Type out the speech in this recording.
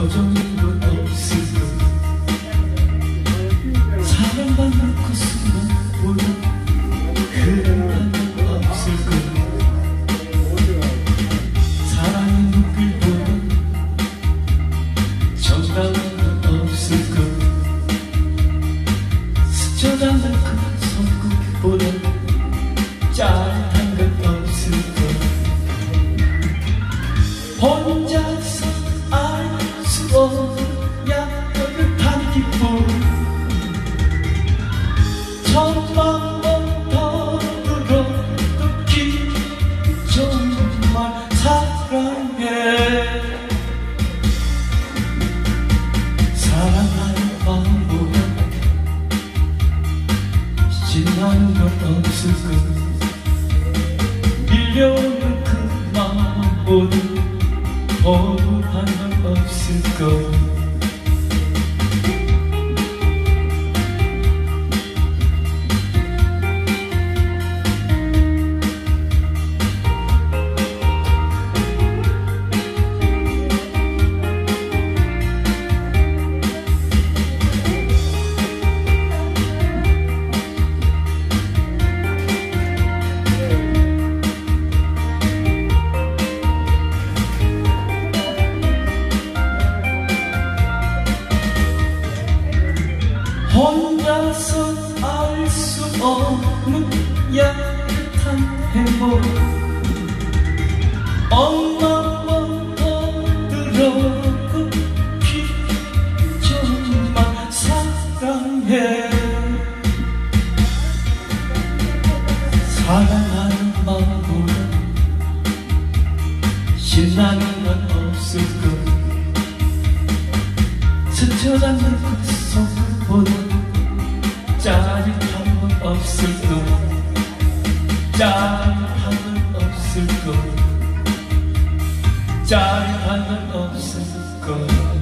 口中一。 그 시간이 별로 없을 것 밀려오는 그 마음 모두 거부한 건 없을 것. 혼자서 알 수 없는 야릇한 행복. 엄마만 얻으려고 기적만 사랑해. 사랑하는 마음보다 신나는 건 없을 것. 스쳐가는 그 속보다 없을 것건 없을 것건 없을 것